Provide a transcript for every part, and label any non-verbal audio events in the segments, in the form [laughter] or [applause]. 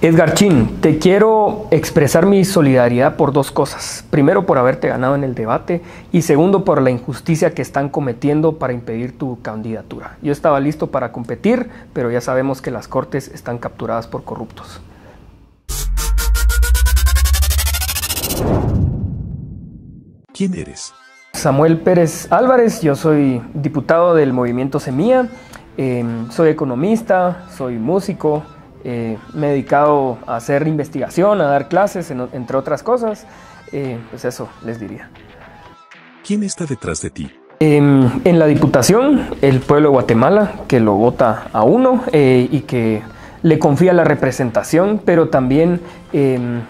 Edgar Chin, te quiero expresar mi solidaridad por dos cosas. Primero, por haberte ganado en el debate y segundo, por la injusticia que están cometiendo para impedir tu candidatura. Yo estaba listo para competir, pero ya sabemos que las cortes están capturadas por corruptos. ¿Quién eres? Samuel Pérez Álvarez, yo soy diputado del movimiento Semilla, eh, soy economista, soy músico, eh, me he dedicado a hacer investigación, a dar clases, entre otras cosas. Eh, pues eso les diría. ¿Quién está detrás de ti? Em, en la Diputación, el pueblo de Guatemala, que lo vota a uno eh, y que le confía la representación, pero también em,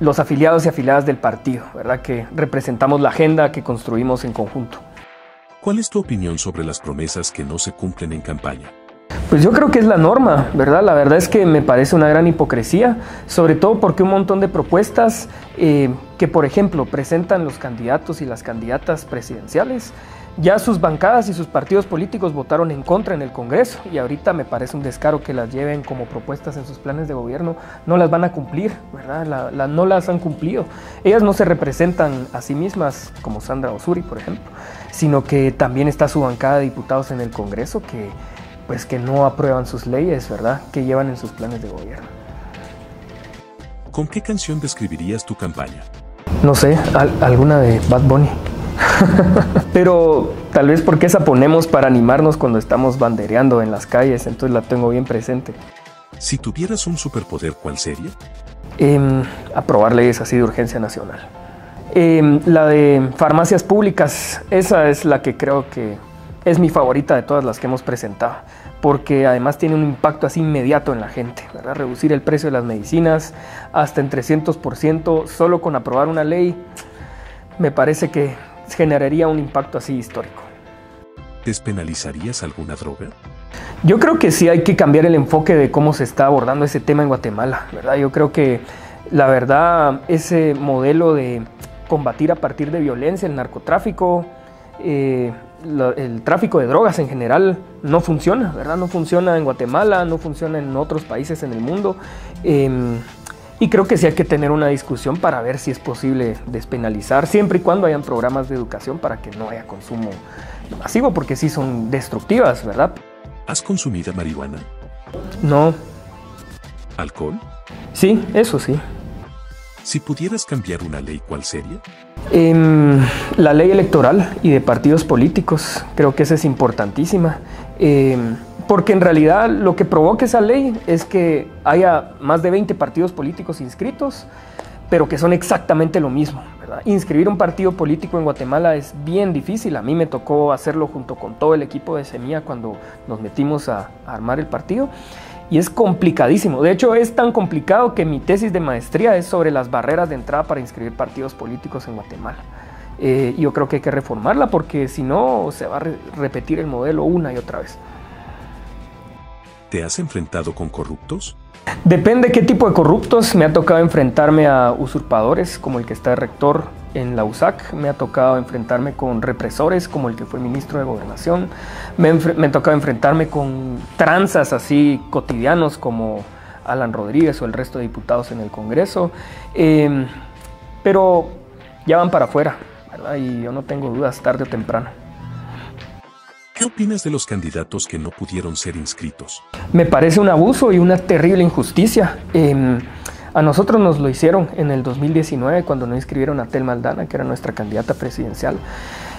los afiliados y afiliadas del partido, ¿verdad? Que representamos la agenda que construimos en conjunto. ¿Cuál es tu opinión sobre las promesas que no se cumplen en campaña? Pues yo creo que es la norma, ¿verdad? La verdad es que me parece una gran hipocresía, sobre todo porque un montón de propuestas eh, que, por ejemplo, presentan los candidatos y las candidatas presidenciales, ya sus bancadas y sus partidos políticos votaron en contra en el Congreso y ahorita me parece un descaro que las lleven como propuestas en sus planes de gobierno. No las van a cumplir, ¿verdad? no las han cumplido. Ellas no se representan a sí mismas, como Sandra Osuri, por ejemplo, sino que también está su bancada de diputados en el Congreso que pues que no aprueban sus leyes, ¿verdad? Que llevan en sus planes de gobierno. ¿Con qué canción describirías tu campaña? No sé, alguna de Bad Bunny. [laughs] Pero tal vez porque esa ponemos para animarnos cuando estamos bandereando en las calles, entonces la tengo bien presente. Si tuvieras un superpoder, ¿cuál sería? Em, aprobar leyes así de urgencia nacional. Em, la de farmacias públicas, esa es la que creo que es mi favorita de todas las que hemos presentado, porque además tiene un impacto así inmediato en la gente, ¿verdad? Reducir el precio de las medicinas hasta en 300% solo con aprobar una ley, me parece que generaría un impacto así histórico. ¿Despenalizarías alguna droga? Yo creo que sí hay que cambiar el enfoque de cómo se está abordando ese tema en Guatemala, ¿verdad? Yo creo que la verdad ese modelo de combatir a partir de violencia, el narcotráfico, eh, el tráfico de drogas en general no funciona, ¿verdad? No funciona en Guatemala, no funciona en otros países en el mundo. Em, y creo que sí hay que tener una discusión para ver si es posible despenalizar, siempre y cuando hayan programas de educación para que no haya consumo masivo, porque sí son destructivas, ¿verdad? ¿Has consumido marihuana? No. ¿Alcohol? Sí, eso sí. Si pudieras cambiar una ley, ¿cuál sería? Em, la ley electoral y de partidos políticos, creo que esa es importantísima, em, porque en realidad lo que provoca esa ley es que haya más de 20 partidos políticos inscritos, pero que son exactamente lo mismo. Inscribir un partido político en Guatemala es bien difícil, a mí me tocó hacerlo junto con todo el equipo de Semilla cuando nos metimos a armar el partido y es complicadísimo. De hecho, es tan complicado que mi tesis de maestría es sobre las barreras de entrada para inscribir partidos políticos en Guatemala. Eh, yo creo que hay que reformarla porque si no se va a repetir el modelo una y otra vez. ¿Te has enfrentado con corruptos? Depende qué tipo de corruptos. Me ha tocado enfrentarme a usurpadores como el que está de rector en la USAC, me ha tocado enfrentarme con represores como el que fue ministro de Gobernación, me, ha tocado enfrentarme con tranzas así cotidianos como Alan Rodríguez o el resto de diputados en el Congreso, em, pero ya van para afuera, ¿verdad? Y yo no tengo dudas tarde o temprano. ¿Qué opinas de los candidatos que no pudieron ser inscritos? Me parece un abuso y una terrible injusticia. Em, a nosotros nos lo hicieron en el 2019 cuando no inscribieron a Tel Maldana, que era nuestra candidata presidencial.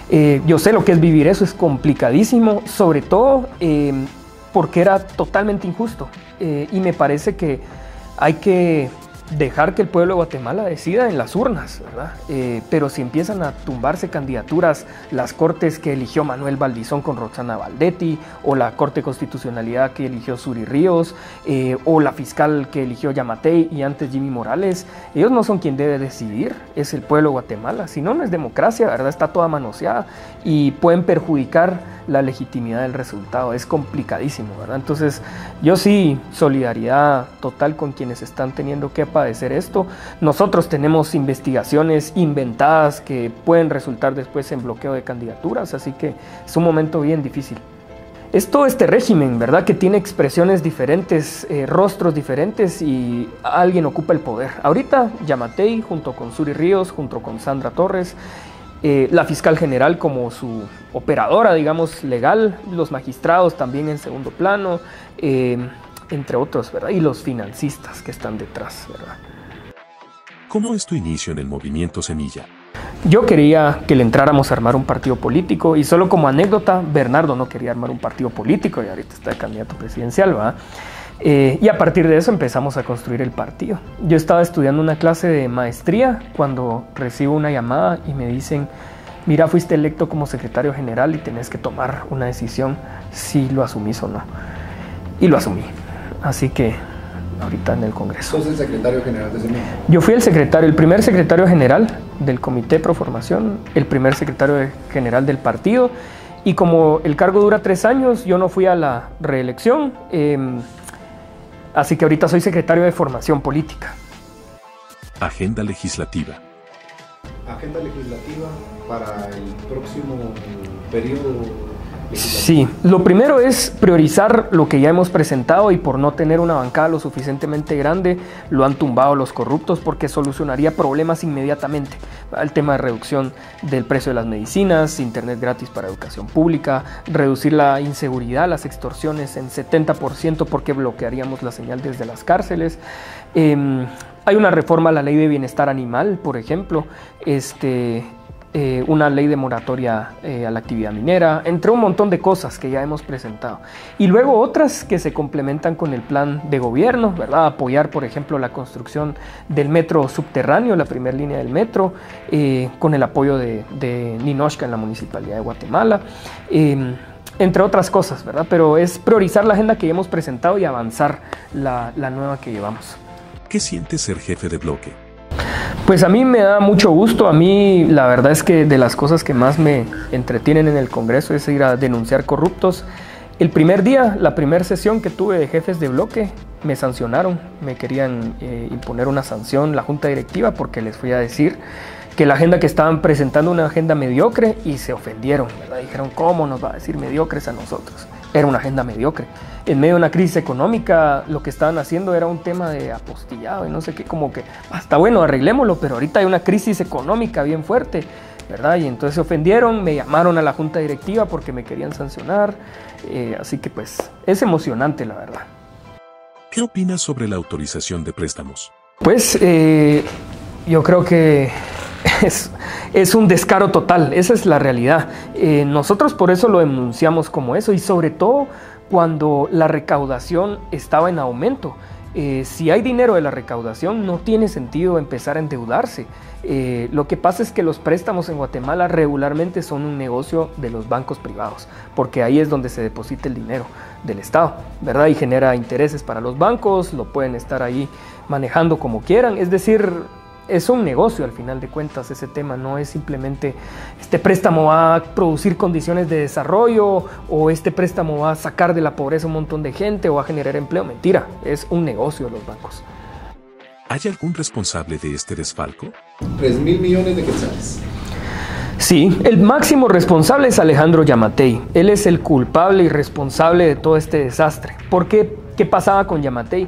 Eh, yo sé lo que es vivir eso, es complicadísimo, sobre todo eh, porque era totalmente injusto. Eh, y me parece que hay que dejar que el pueblo de Guatemala decida en las urnas, ¿verdad? Eh, pero si empiezan a tumbarse candidaturas, las cortes que eligió Manuel Valdizón con Roxana Valdetti, o la Corte de Constitucionalidad que eligió Suri Ríos, eh, o la fiscal que eligió Yamatei y antes Jimmy Morales, ellos no son quien debe decidir, es el pueblo de Guatemala. Si no, no es democracia, ¿verdad? Está toda manoseada y pueden perjudicar la legitimidad del resultado. Es complicadísimo, ¿verdad? Entonces, yo sí, solidaridad total con quienes están teniendo que padecer esto. Nosotros tenemos investigaciones inventadas que pueden resultar después en bloqueo de candidaturas, así que es un momento bien difícil. es todo este régimen, ¿verdad? Que tiene expresiones diferentes, eh, rostros diferentes y alguien ocupa el poder. Ahorita Yamatei junto con Suri Ríos, junto con Sandra Torres, eh, la fiscal general como su operadora, digamos, legal, los magistrados también en segundo plano, eh, entre otros, ¿verdad? Y los financistas que están detrás, ¿verdad? ¿Cómo es tu inicio en el movimiento Semilla? Yo quería que le entráramos a armar un partido político y solo como anécdota, Bernardo no quería armar un partido político y ahorita está de candidato presidencial, ¿va? Eh, y a partir de eso empezamos a construir el partido. Yo estaba estudiando una clase de maestría cuando recibo una llamada y me dicen, mira, fuiste electo como secretario general y tenés que tomar una decisión si lo asumís o no. Y lo asumí. Así que ahorita en el Congreso. ¿Sos el secretario general de? Yo fui el secretario, el primer secretario general del Comité Pro Formación, el primer secretario general del partido. Y como el cargo dura tres años, yo no fui a la reelección. Eh, así que ahorita soy secretario de Formación Política. Agenda legislativa. Agenda legislativa para el próximo periodo Sí, lo primero es priorizar lo que ya hemos presentado y por no tener una bancada lo suficientemente grande, lo han tumbado los corruptos porque solucionaría problemas inmediatamente. El tema de reducción del precio de las medicinas, internet gratis para educación pública, reducir la inseguridad, las extorsiones en 70% porque bloquearíamos la señal desde las cárceles. Eh, hay una reforma a la ley de bienestar animal, por ejemplo, este, eh, una ley de moratoria eh, a la actividad minera, entre un montón de cosas que ya hemos presentado. Y luego otras que se complementan con el plan de gobierno, ¿verdad? Apoyar, por ejemplo, la construcción del metro subterráneo, la primera línea del metro, eh, con el apoyo de, Ninochka en la Municipalidad de Guatemala. Em, entre otras cosas, ¿verdad? Pero es priorizar la agenda que ya hemos presentado y avanzar la, la nueva que llevamos. ¿Qué siente ser jefe de bloque? Pues a mí me da mucho gusto, a mí la verdad es que de las cosas que más me entretienen en el Congreso es ir a denunciar corruptos. El primer día, la primera sesión que tuve de jefes de bloque, me sancionaron, me querían eh, imponer una sanción la junta directiva porque les fui a decir que la agenda que estaban presentando una agenda mediocre y se ofendieron. Dijeron, ¿cómo nos va a decir mediocres a nosotros? Era una agenda mediocre en medio de una crisis económica, lo que estaban haciendo era un tema de apostillado y no sé qué, como que hasta bueno, arreglémoslo, pero ahorita hay una crisis económica bien fuerte, ¿verdad? Y entonces se ofendieron, me llamaron a la junta directiva porque me querían sancionar, eh, así que pues es emocionante la verdad. ¿Qué opinas sobre la autorización de préstamos? Pues eh, yo creo que [laughs] es, es, un descaro total, esa es la realidad. Eh, nosotros por eso lo denunciamos como eso y sobre todo cuando la recaudación estaba en aumento. Eh, si hay dinero de la recaudación, no tiene sentido empezar a endeudarse. Eh, lo que pasa es que los préstamos en Guatemala regularmente son un negocio de los bancos privados, porque ahí es donde se deposita el dinero del Estado, ¿verdad? Y genera intereses para los bancos, lo pueden estar ahí manejando como quieran. Es decir, es un negocio al final de cuentas ese tema, no es simplemente este préstamo va a producir condiciones de desarrollo o este préstamo va a sacar de la pobreza un montón de gente o va a generar empleo. Mentira, es un negocio los bancos. ¿Hay algún responsable de este desfalco? 3 mil millones de quetzales. Sí, el máximo responsable es Alejandro Yamatei. Él es el culpable y responsable de todo este desastre. ¿Por qué? ¿Qué pasaba con Yamatei?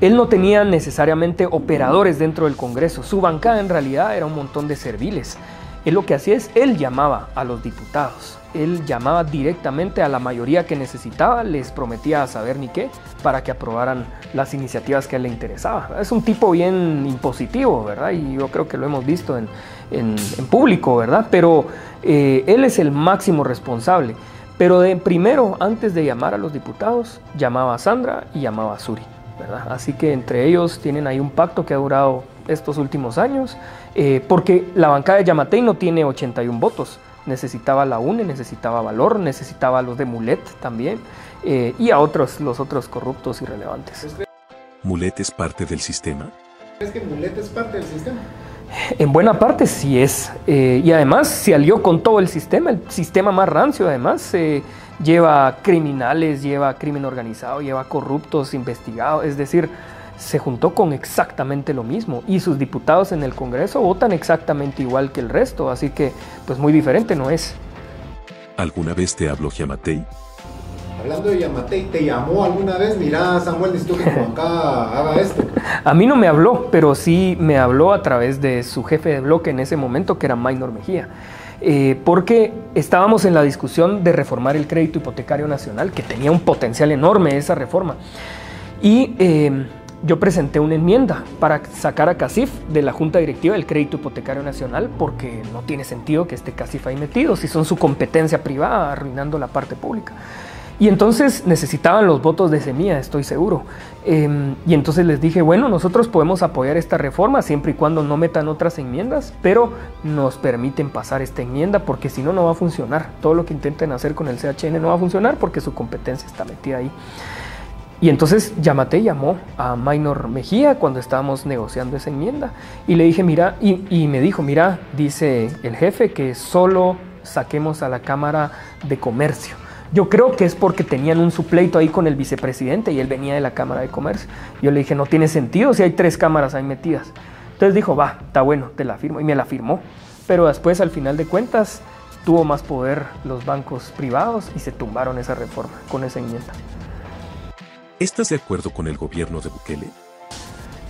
Él no tenía necesariamente operadores dentro del Congreso, su bancada en realidad era un montón de serviles. Él lo que hacía es, él llamaba a los diputados, él llamaba directamente a la mayoría que necesitaba, les prometía saber ni qué para que aprobaran las iniciativas que a él le interesaba. Es un tipo bien impositivo, ¿verdad? Y yo creo que lo hemos visto en, en, en público, ¿verdad? Pero eh, él es el máximo responsable. Pero de primero, antes de llamar a los diputados, llamaba a Sandra y llamaba a Suri. Así que entre ellos tienen ahí un pacto que ha durado estos últimos años, eh, porque la bancada de Yamatei no tiene 81 votos, necesitaba la UNE, necesitaba Valor, necesitaba a los de Mulet también, eh, y a otros, los otros corruptos irrelevantes. ¿Mulet es parte del sistema? ¿Crees que Mulet es parte del sistema? En buena parte sí es, eh, y además se alió con todo el sistema, el sistema más rancio además lleva criminales, lleva crimen organizado, lleva corruptos investigados, es decir, se juntó con exactamente lo mismo y sus diputados en el Congreso votan exactamente igual que el resto, así que pues muy diferente no es. ¿Alguna vez te habló Yamatei? Hablando de Yamatei, ¿te llamó alguna vez? Mira, Samuel, necesito que bancada haga esto. A mí no me habló, pero sí me habló a través de su jefe de bloque en ese momento, que era Maynor Mejía. Eh, porque estábamos en la discusión de reformar el crédito hipotecario nacional, que tenía un potencial enorme esa reforma. Y eh, yo presenté una enmienda para sacar a CACIF de la Junta Directiva del Crédito Hipotecario Nacional porque no tiene sentido que esté CACIF ahí metido, si son su competencia privada, arruinando la parte pública. Y entonces necesitaban los votos de semilla, estoy seguro. Em, y entonces les dije, bueno, nosotros podemos apoyar esta reforma siempre y cuando no metan otras enmiendas, pero nos permiten pasar esta enmienda porque si no, no va a funcionar. Todo lo que intenten hacer con el CHN no va a funcionar porque su competencia está metida ahí. Y entonces Yamate llamó a Maynor Mejía cuando estábamos negociando esa enmienda y le dije, mira, y, y, me dijo, mira, dice el jefe que solo saquemos a la Cámara de Comercio. Yo creo que es porque tenían un supleito ahí con el vicepresidente y él venía de la Cámara de Comercio. Yo le dije, no tiene sentido si hay tres cámaras ahí metidas. Entonces dijo, va, está bueno, te la firmo. Y me la firmó. Pero después, al final de cuentas, tuvo más poder los bancos privados y se tumbaron esa reforma con esa enmienda. ¿Estás de acuerdo con el gobierno de Bukele?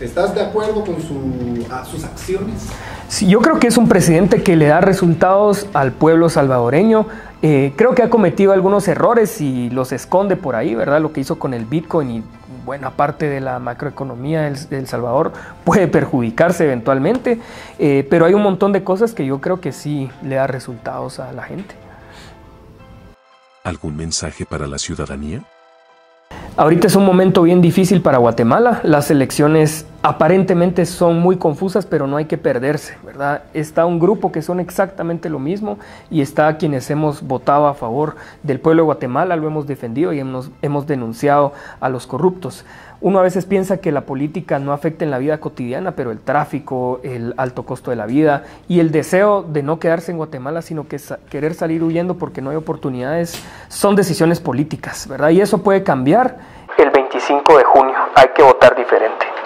¿Estás de acuerdo con su, a sus acciones? Yo creo que es un presidente que le da resultados al pueblo salvadoreño. Eh, creo que ha cometido algunos errores y los esconde por ahí, ¿verdad? Lo que hizo con el Bitcoin y buena parte de la macroeconomía de El Salvador puede perjudicarse eventualmente, eh, pero hay un montón de cosas que yo creo que sí le da resultados a la gente. ¿Algún mensaje para la ciudadanía? Ahorita es un momento bien difícil para Guatemala. Las elecciones aparentemente son muy confusas, pero no hay que perderse, ¿verdad? Está un grupo que son exactamente lo mismo y está quienes hemos votado a favor del pueblo de Guatemala, lo hemos defendido y hemos, denunciado a los corruptos. Uno a veces piensa que la política no afecta en la vida cotidiana, pero el tráfico, el alto costo de la vida y el deseo de no quedarse en Guatemala, sino que querer salir huyendo porque no hay oportunidades, son decisiones políticas, ¿verdad? Y eso puede cambiar el 25 de junio. Hay que votar diferente.